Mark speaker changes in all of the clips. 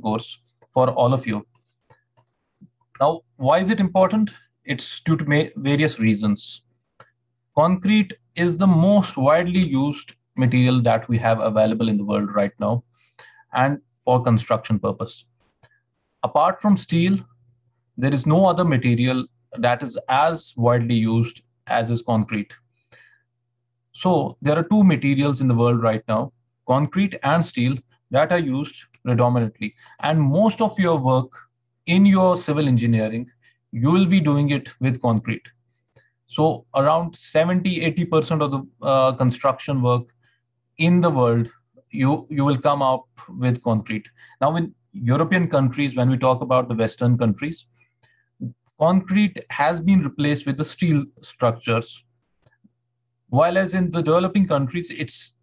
Speaker 1: course for all of you. Now, why is it important? It's due to various reasons. Concrete is the most widely used material that we have available in the world right now and for construction purpose. Apart from steel, there is no other material that is as widely used as is concrete. So there are two materials in the world right now, concrete and steel, that are used predominantly. And most of your work in your civil engineering, you will be doing it with concrete. So around 70, 80% of the uh, construction work in the world, you, you will come up with concrete. Now in European countries, when we talk about the Western countries, concrete has been replaced with the steel structures. While as in the developing countries, it's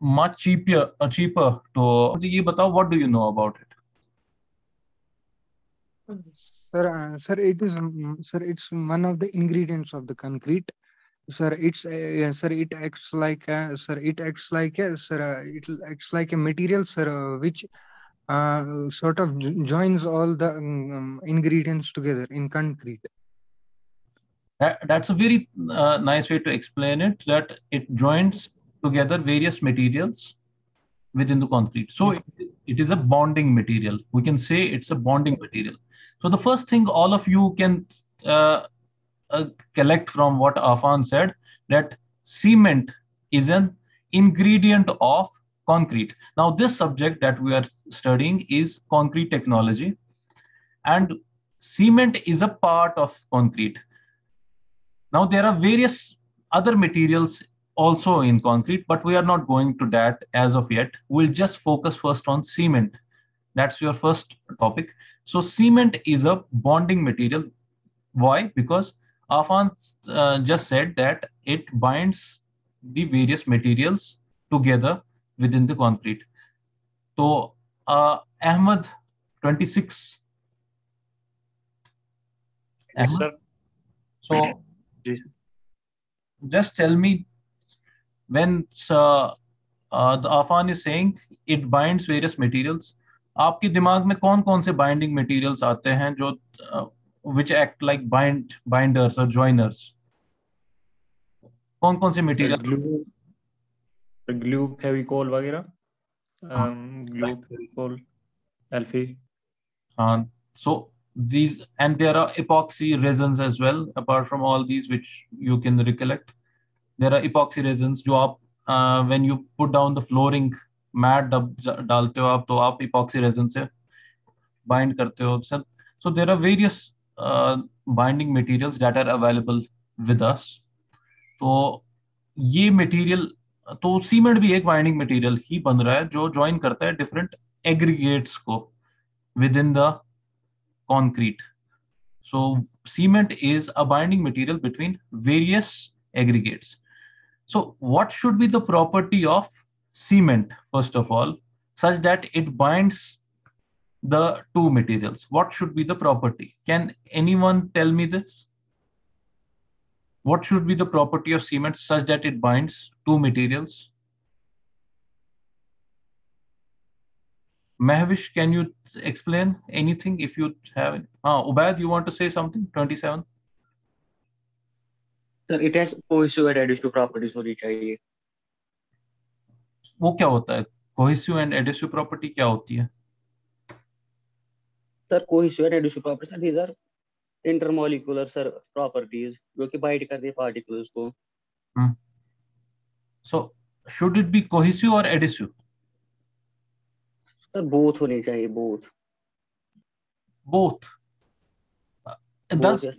Speaker 1: much cheaper, uh, cheaper to. What do you know about it?
Speaker 2: Sir, uh, sir, it is um, sir. It's one of the ingredients of the concrete. Sir, it's uh, sir. It acts like a, sir. It acts like a sir. Uh, it acts like a material, sir, uh, which uh, sort of joins all the um, ingredients together in concrete.
Speaker 1: That, that's a very uh, nice way to explain it. That it joins together various materials within the concrete. So it, it is a bonding material. We can say it's a bonding material. So the first thing all of you can uh, uh, collect from what Afan said that cement is an ingredient of concrete. Now this subject that we are studying is concrete technology and cement is a part of concrete. Now there are various other materials also in concrete, but we are not going to that as of yet. We'll just focus first on cement. That's your first topic. So cement is a bonding material. Why? Because Afan uh, just said that it binds the various materials together within the concrete. So uh, Ahmed, 26.
Speaker 3: Yes, Ahmed? sir.
Speaker 1: So just tell me when uh, uh, the Afan is saying it binds various materials, आपके दिमाग में कौन कौन से binding materials आते हैं जो which act like bind binders और जॉइनर्स कौन कौन से मटेरियल
Speaker 3: ग्लू ग्लू फेविकोल वगैरह ग्लू फेविकोल एल्फी
Speaker 1: हाँ so these and there are epoxy resins as well apart from all these which you can recollect there are epoxy resins जो आप when you put down the flooring mat डालते हो आप तो आप epoxy raisin से bind करते हो sir. So there are various binding materials that are available with us तो ये मटेरियल तो सीमेंट भी एक बाइंडिंग मटेरियल ही बन रहा है, जो ज्वाइन करता है डिफरेंट एग्रीगेट्स को within the concrete so cement is a binding material between various aggregates So, what should be the property of cement, first of all, such that it binds the two materials? What should be the property? Can anyone tell me this? What should be the property of cement such that it binds two materials? Mahavish, can you explain anything if you have? Ah, Ubaid, you want to say something? 27?
Speaker 4: Sir, it has cohesive and additive properties होनी चाहिए।
Speaker 1: वो क्या होता है? Cohesive and adhesive property क्या होती है?
Speaker 4: Sir cohesive and adhesive property these are intermolecular sir properties जो कि बाइट करती है पार्टिकल्स को।
Speaker 1: So should it be cohesive और एडिसिव
Speaker 4: सर बोथ होने चाहिए both
Speaker 1: both does yes,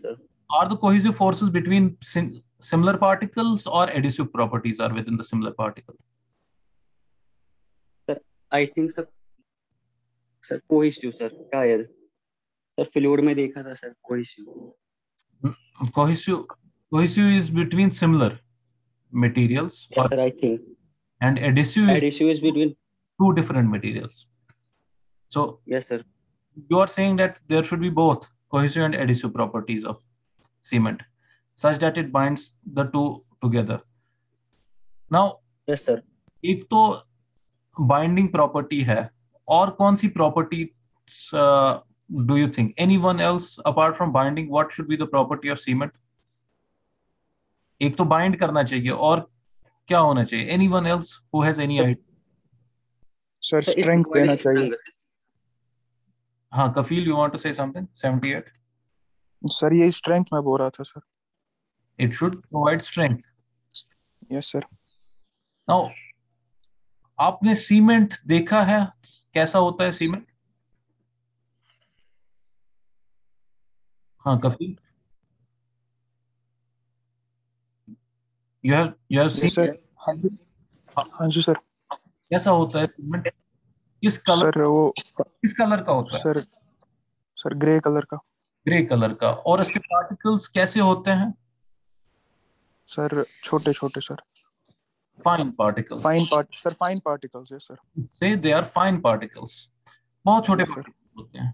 Speaker 1: are the cohesive forces between similar particles or additive properties are within the similar particles
Speaker 4: I think sir sir कोहिस्टिव sir शायद sir fluid में देखा था sir कोहिस्टिव
Speaker 1: cohesive cohesive is between similar materials
Speaker 4: yes or, sir i think
Speaker 1: and adhesive
Speaker 4: is, adhesive is between
Speaker 1: two different materials so
Speaker 4: yes sir
Speaker 1: you are saying that there should be both cohesive and adhesive properties of cement such that it binds the two together now
Speaker 4: yes sir
Speaker 1: एक तो binding property है और कौन सी property uh, do you think? Anyone else apart from binding? What should be the property of cement? एक तो bind करना चाहिए और क्या होना चाहिए anyone else who has any idea
Speaker 5: sir
Speaker 4: Sir, it
Speaker 5: strength
Speaker 4: provides
Speaker 5: देना चाहिए
Speaker 4: strength.
Speaker 1: हाँ कफील यू वांट टू से समथिंग 78
Speaker 5: सर यही स्ट्रेंथ मैं बोल रहा था sir
Speaker 1: it should provide strength.
Speaker 5: Yes sir
Speaker 1: now आपने सीमेंट देखा है? कैसा होता है सीमेंट हाँ have you have seen
Speaker 5: yes sir हाँ जी। हाँ जी सर
Speaker 1: कैसा होता है सीमेंट किस कलर
Speaker 5: सर वो
Speaker 1: किस कलर का होता है?
Speaker 5: सर सर ग्रे कलर का।
Speaker 1: ग्रे कलर का। और इसके पार्टिकल्स कैसे होते हैं?
Speaker 5: सर छोटे छोटे sir.
Speaker 1: Fine particles
Speaker 5: fine part sir fine particles है सर
Speaker 1: से दे आर फाइन पार्टिकल्स बहुत छोटे
Speaker 5: Yes,
Speaker 1: होते हैं।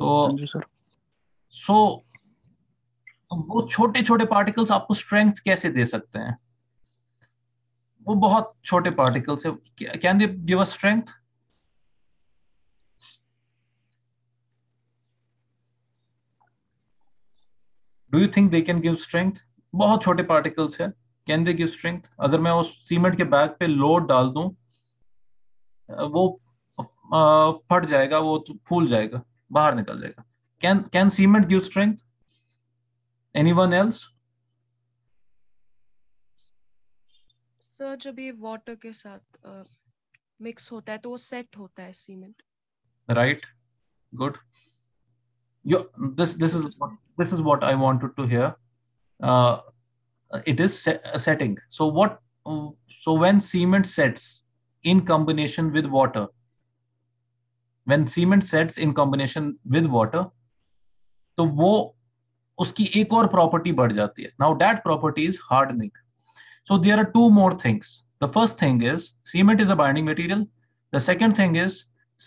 Speaker 1: तो
Speaker 5: हाँ जी सर
Speaker 1: सो वो छोटे छोटे पार्टिकल्स आपको स्ट्रेंथ कैसे दे सकते हैं? वो बहुत छोटे पार्टिकल्स है। Can they give us strength do you think they can give strength बहुत छोटे पार्टिकल्स है कैन दे गिव स्ट्रेंथ अगर मैं उस सीमेंट के बैग पे लोड डाल दूँ वो फट जाएगा वो तो फूल जाएगा बाहर निकल जाएगा। Can can cement give strength anyone else
Speaker 6: sir जब ये वाटर के साथ मिक्स uh, होता है तो वो सेट होता है
Speaker 1: cement you this this is what this is what i wanted to hear. uh, it is se- uh, setting so what so when cement sets in combination with water when cement sets in combination with water तो वो उसकी एक और property बढ़ जाती है now that property is hardening so there are two more things the first thing is cement is a binding material the second thing is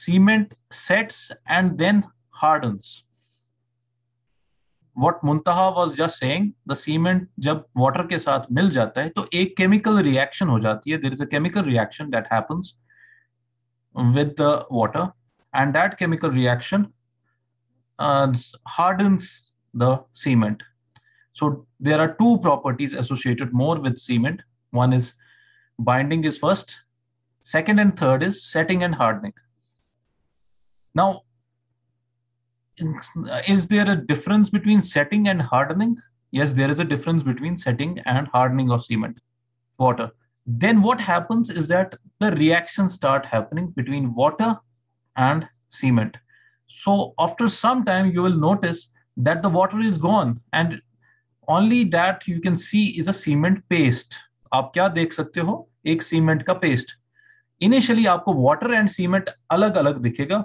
Speaker 1: cement sets and then hardens what muntaha was just saying the cement जब water के साथ मिल जाता है तो एक chemical reaction हो जाती है there is a chemical reaction that happens with the water and that chemical reaction uh, hardens the cement so there are two properties associated more with cement one is binding is first second and third is setting and hardening now, is there a difference between setting and hardening? Yes, there is a difference between setting and hardening of cement, water. Then what happens is that the reactions start happening between water and cement. So after some time, you will notice that the water is gone and only that you can see is a cement paste. आप क्या देख सकते हो एक cement का paste initially आपको water and cement अलग अलग दिखेगा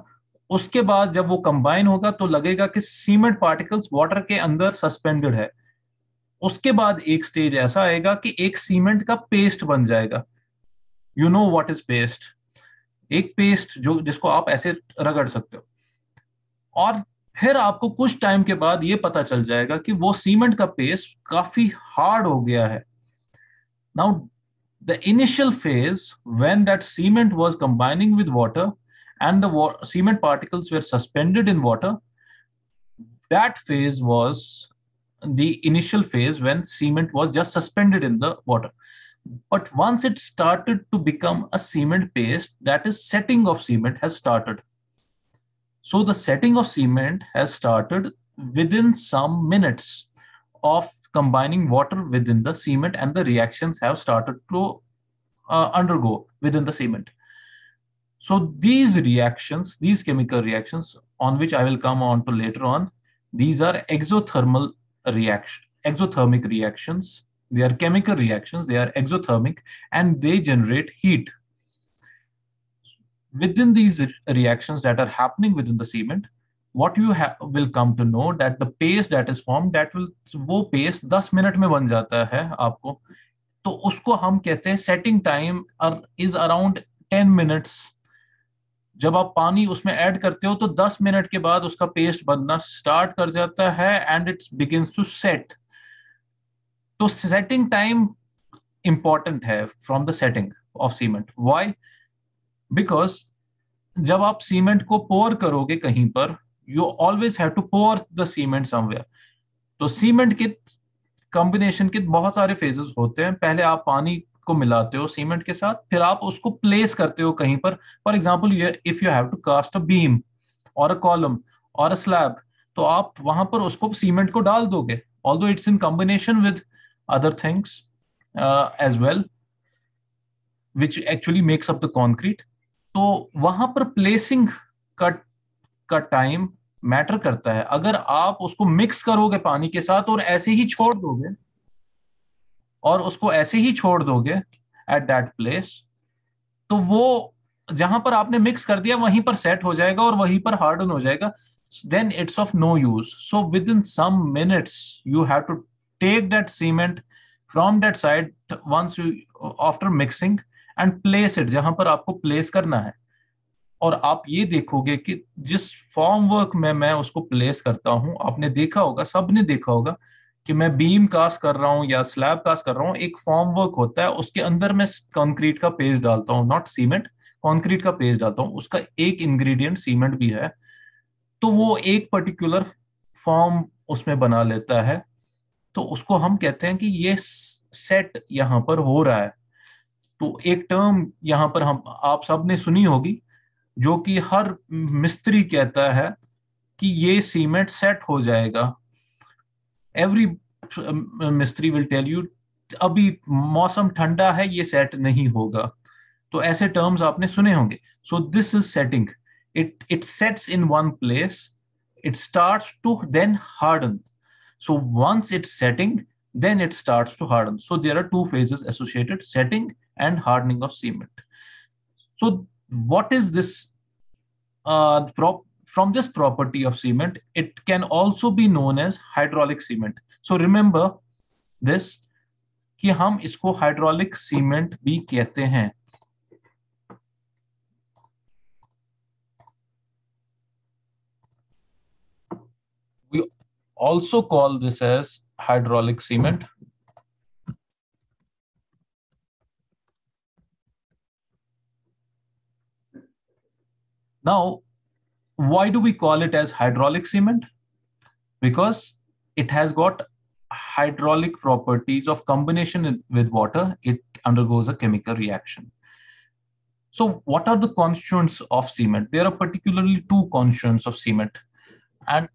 Speaker 1: उसके बाद जब वो कंबाइन होगा तो लगेगा कि सीमेंट पार्टिकल्स वाटर के अंदर सस्पेंडेड है। उसके बाद एक स्टेज ऐसा आएगा कि एक सीमेंट का पेस्ट बन जाएगा। You know what is paste एक पेस्ट जो, जिसको आप ऐसे रगड़ सकते हो। और फिर आपको कुछ टाइम के बाद ये पता चल जाएगा कि वो सीमेंट का पेस्ट काफ़ी हार्ड हो गया है। Now the initial phase when that cement was combining with water and the wa- cement particles were suspended in water. That phase was the initial phase when cement was just suspended in the water. But once it started to become a cement paste that is setting of cement has started. So the setting of cement has started within some minutes of combining water within the cement and the reactions have started to uh, undergo within the cement so these reactions these chemical reactions on which i will come on to later on these are exothermal reaction exothermic reactions they are chemical reactions they are exothermic and they generate heat within these reactions that are happening within the cement what you ha- will come to know that the paste that is formed that will वो paste 10 minute में बन जाता है आपको तो उसको हम कहते हैं setting time is around 10 minutes जब आप पानी उसमें ऐड करते हो तो 10 मिनट के बाद उसका पेस्ट बनना स्टार्ट कर जाता है and it's begins to set तो सेटिंग टाइम इंपॉर्टेंट है from the setting of cement why because जब आप सीमेंट को पोर करोगे कहीं पर you always have to pour the cement somewhere तो सीमेंट के कॉम्बिनेशन के बहुत सारे फेजेस होते हैं। पहले आप पानी को मिलाते हो सीमेंट के साथ, फिर आप उसको प्लेस करते हो कहीं पर। For example if you have to cast a beam और अ कॉलम और अ स्लैब तो आप वहाँ पर उसको सीमेंट को डाल दोगे। Although it's in combination with other things as well which actually makes up the concrete तो वहाँ पर प्लेसिंग का का टाइम मैटर करता है। अगर आप उसको मिक्स करोगे पानी के साथ और ऐसे ही छोड़ दोगे और उसको ऐसे ही छोड़ दोगे एट दैट प्लेस तो वो जहाँ पर आपने मिक्स कर दिया, वहीं पर सेट हो जाएगा और वहीं पर हार्डन हो जाएगा। Then it's of no use. So within some minutes, you have to take that cement from that side once you, after mixing and place it जहाँ पर आपको प्लेस करना है। और आप ये देखोगे कि जिस फॉर्म वर्क में मैं उसको प्लेस करता हूँ, आपने देखा होगा, सबने देखा होगा कि मैं बीम कास्ट कर रहा हूँ या स्लैब कास्ट कर रहा हूँ, एक फॉर्म वर्क होता है, उसके अंदर मैं कंक्रीट का पेस्ट डालता हूँ नॉट सीमेंट कंक्रीट का पेस्ट डालता हूँ, उसका एक इंग्रेडिएंट सीमेंट भी है तो वो एक पर्टिकुलर फॉर्म उसमें बना लेता है तो उसको हम कहते हैं कि ये सेट यहाँ पर हो रहा है तो एक टर्म यहाँ पर हम, आप सबने सुनी होगी, जो कि हर मिस्त्री कहता है कि ये सीमेंट सेट हो जाएगा एवरी मिस्त्री विल टेल यू अभी मौसम ठंडा है ये सेट नहीं होगा तो ऐसे टर्म्स आपने सुने होंगे so this is setting it it sets in one place it starts to then harden so once it's setting then it starts to harden so there are two phases associated setting and hardening of cement so what is this uh, prop from this property of cement it can also be known as hydraulic cement so remember this कि हम इसको hydraulic cement भी कहते हैं we also call this as hydraulic cement. Now, why do we call it as hydraulic cement? Because it has got hydraulic properties of combination with water, it undergoes a chemical reaction. So, what are the constituents of cement? There are particularly two constituents of cement. And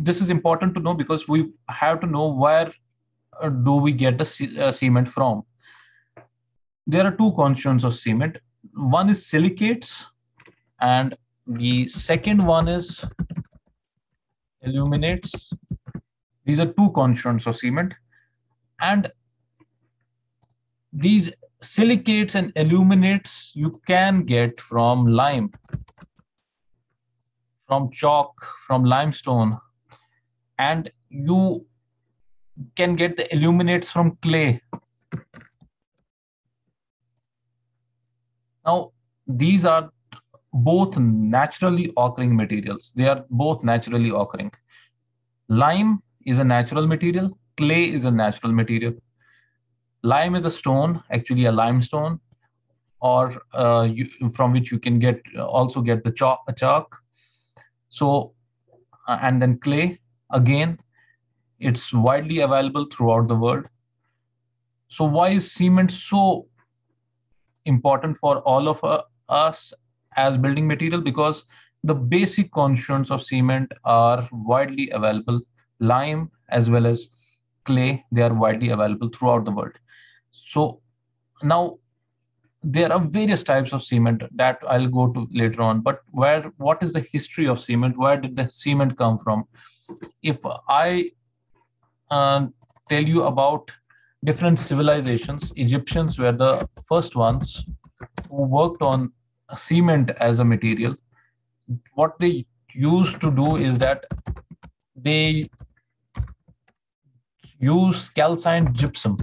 Speaker 1: this is important to know because we have to know where do we get the uh, cement from. There are two constituents of cement. One is silicates, and the second one is aluminates. These are two constituents of cement, and these silicates and aluminates you can get from lime from chalk, from limestone, and you can get the aluminates from clay. Now, these are both naturally occurring materials. They are both naturally occurring. Lime is a natural material, clay is a natural material. Lime is a stone, actually a limestone, or uh, you, from which you can get also get the chalk, chalk so, uh, and then clay, again, it's widely available throughout the world. So why is cement so important for all of uh, us as building material? Because the basic constituents of cement are widely available. Lime as well as clay, they are widely available throughout the world. So now there are various types of cement that I'll go to later on. But where what is the history of cement? Where did the cement come from? If I uh, tell you about different civilizations, Egyptians were the first ones who worked on cement as a material. What they used to do is that they use calcined gypsum.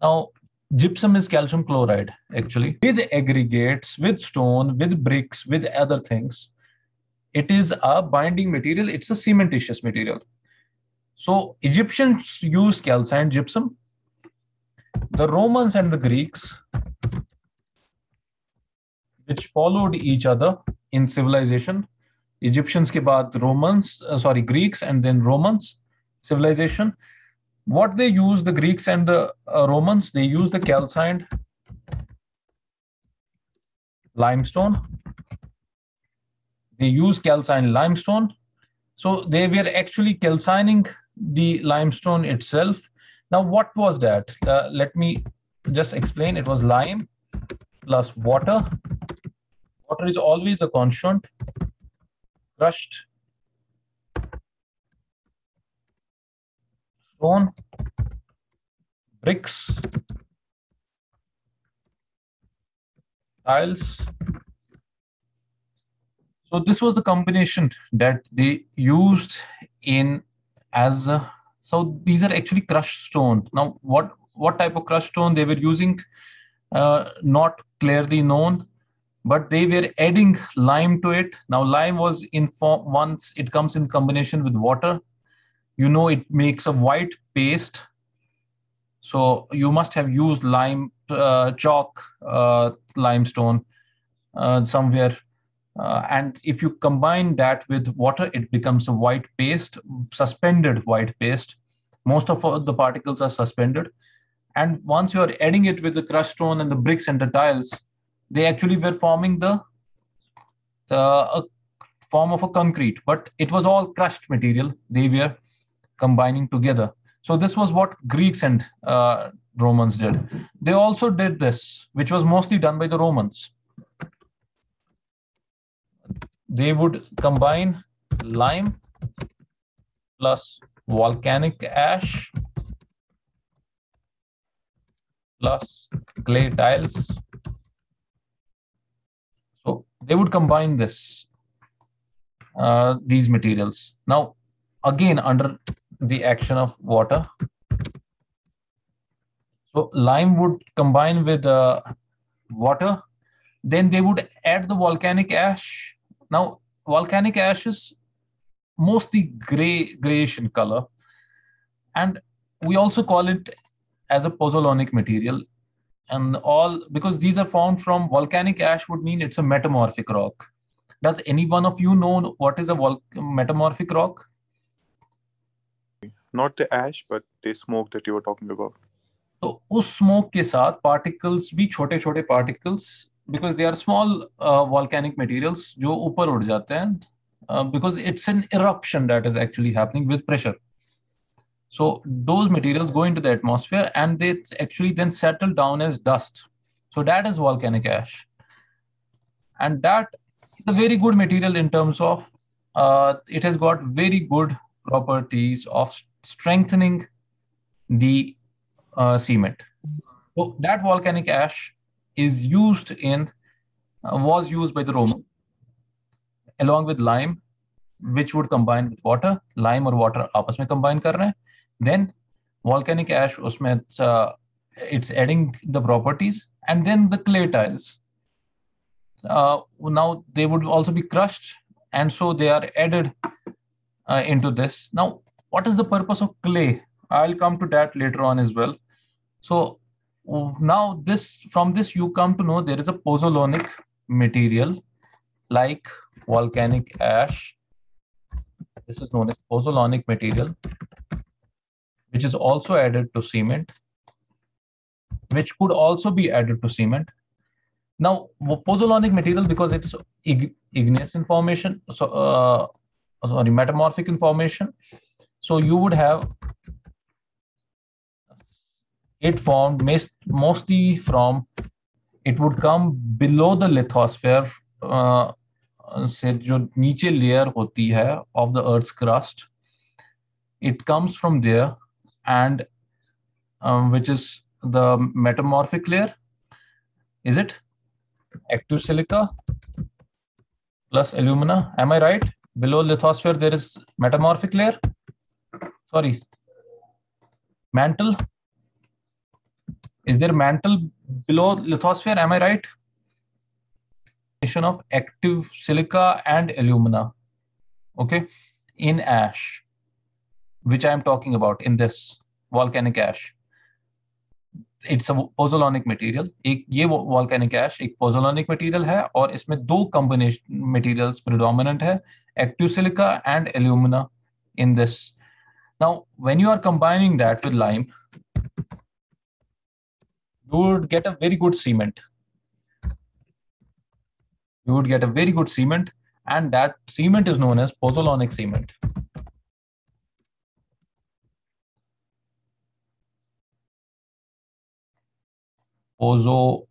Speaker 1: Now, gypsum is calcium chloride actually with aggregates with stone with bricks with other things it is a binding material it's a cementitious material so egyptians use calcined gypsum the romans and the greeks which followed each other in civilization. Egyptians ke baad Romans, uh, sorry, Greeks and then Romans civilization. What they use, the Greeks and the uh, Romans, they use the calcined limestone. They use calcined limestone. So they were actually calcining the limestone itself. Now, what was that? Uh, let me just explain. It was lime plus water. Water is always a constant. Crushed stone, bricks, tiles. So this was the combination that they used in as a, so these are actually crushed stone. Now what what type of crushed stone they were using, uh, not clearly known, but they were adding lime to it. Now lime was in form once it comes in combination with water, you know it makes a white paste. So you must have used lime uh, chalk uh, limestone uh, somewhere. Uh, and if you combine that with water, it becomes a white paste, suspended white paste. Most of the particles are suspended. And once you are adding it with the crushed stone and the bricks and the tiles, they actually were forming the, the a form of a concrete, but it was all crushed material. They were combining together. So this was what Greeks and uh, Romans did. They also did this, which was mostly done by the Romans. They would combine lime plus volcanic ash plus clay tiles. They would combine this, uh, these materials. Now, again, under the action of water. So lime would combine with uh, water. Then they would add the volcanic ash. Now, volcanic ash is mostly gray, grayish in color. And we also call it as a pozzolanic material And all, because these are found from volcanic ash would mean it's a metamorphic rock. Does any one of you know what is a metamorphic rock?
Speaker 5: not the ash but the smoke that you were talking about
Speaker 1: तो उस smoke के साथ particles भी छोटे छोटे particles because they are small volcanic materials जो ऊपर उड़ जाते हैं because it's an eruption that is actually happening with pressure so those materials go into the atmosphere and they actually then settle down as dust so that is volcanic ash and that is a very good material in terms of uh, it has got very good properties of strengthening the uh, cement. So that volcanic ash is used in, uh, was used by the Romans along with lime, which would combine with water. Lime or water आपस में combine कर रहे हैं. then volcanic ash usme it's, uh, it's adding the properties and then the clay tiles. Uh, now they would also be crushed and so they are added uh, into this. Now what is the purpose of clay? I'll come to that later on as well. So now this from this you come to know there is a pozzolanic material like volcanic ash. This is known as pozzolanic material which is also added to cement, which could also be added to cement. Now, pozzolanic material, because it's igneous information, so uh, sorry, metamorphic information, so you would have it formed mostly from, it would come below the lithosphere uh, से जो नीचे layer होती है of the earth's crust it comes from there and um, which is the metamorphic layer. Is it active silica plus alumina? Am i right? Below lithosphere there is metamorphic layer. Sorry, mantle. Is there mantle below lithosphere? Am I right? Of active silica and alumina, okay, in ash, which I am talking about in this volcanic ash. It's a पोजोलॉनिक material एक ये volcanic ash एक पोजोलॉनिक material है और इसमें दो combination materials predominant है active silica and alumina in this now when you are combining that with lime you would get a very good cement you would get a very good cement and that cement is known as pozzolanic cement pozzolanic.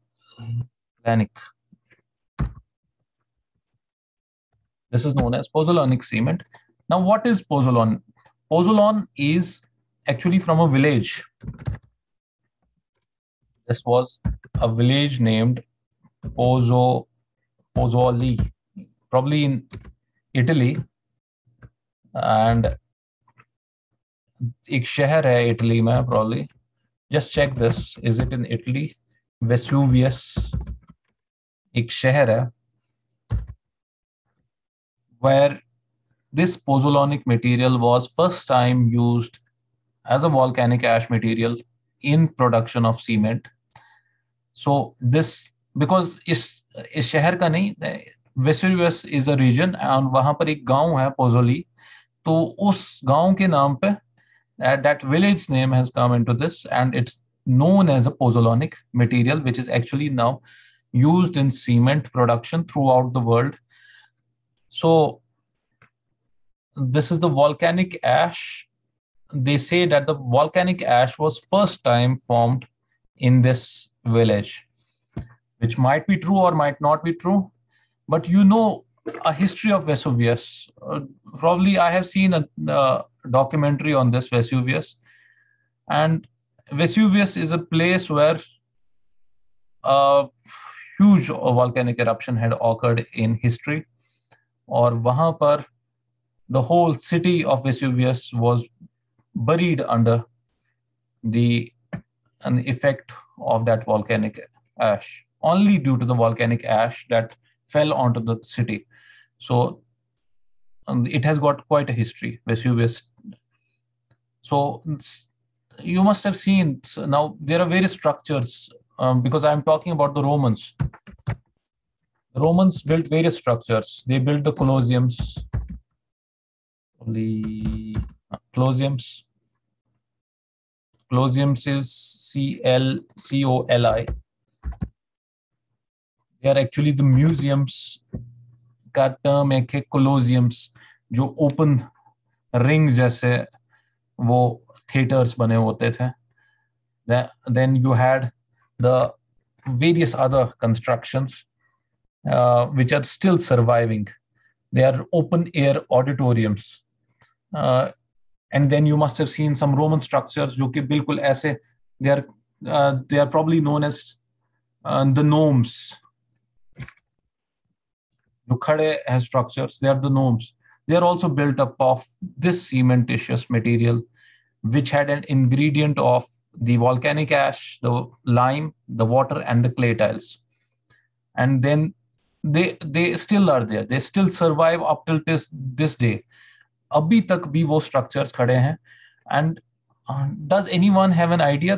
Speaker 1: This is known as pozzolanic cement. Now, what is Pozzolan? Pozzolan is actually from a village. This was a village named Pozzo, Pozzoli, probably in Italy. And एक शहर है Italy में probably Just check this. Is it in Italy? Vesuvius एक शहर है where this pozzolanic material was first time use as a volcanic ash material in production of cement so this because इस इस शहर का नहीं Vesuvius is a region and वहाँ पर एक गाँव है पोजोली तो उस गाँव के नाम पे that village name has come in this and it's known as a pozzolanic material which is actually now used in cement production throughout the world. So this is the volcanic ash. They say that the volcanic ash was first time formed in this village which might be true or might not be true but you know a history of vesuvius. Uh, probably i have seen a, documentary on this vesuvius. And vesuvius is a place where a huge volcanic eruption had occurred in history. or par the whole city of vesuvius was buried under the an effect of that volcanic ash only due to the volcanic ash that fell onto the city. So it has got quite a history vesuvius. So you must have seen so now there are various structures um, because i'm talking about the romans the romans built various structures they built the colosseums the Colosseums. Colosseums is C L C O L I. They are actually the museums का term एक है कोलोजियम्स जो open ring जैसे वो theatres बने होते थे then you had the various other constructions uh, which are still surviving they are open air auditoriums uh, and then you must have seen some roman structures जो कि बिल्कुल ऐसे they are uh, they are probably known as uh, the gnomes जो खड़े हैं structures they are the gnomes they are also built up of this cementitious material which had an ingredient of the volcanic ash the lime the water and the clay tiles and then they they still are there they still survive up till this this day अभी तक भी वो structures खड़े हैं and does any one have an idea